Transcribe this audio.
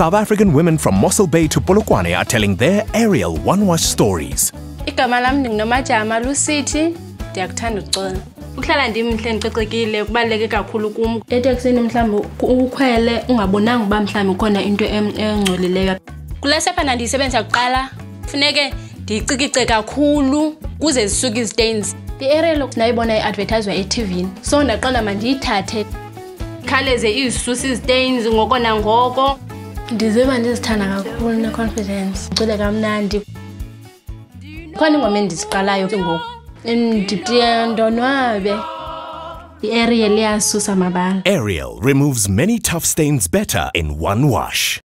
South African women from Mossel Bay to Polokwane are telling their Ariel one wash stories. igama lam ndingunomajama lusithi. Ndiyakuthanda uxola ukuhlala ndimhle ndicocekile kubaluleke kakhulu kum. Eteksini mhlawumbi ukhwele ungabonanga uba mhlawumbi ukhona into em- engcolileyo. Kule sephana ndiyisebenzisa kuqala funeke ndiyicikice kakhulu kuze zisuke izitains i-ariel ndayibona iadvertizwa etivini so ndaqonda mandiyithathe. Khawuleze izisusa izitains ngoko nangoko ndiziva ndizithanda kakhulu ndicule kamnandi. Khona endiziqalayo iyasusa amabala Ariel removes many tough stains better in one wash.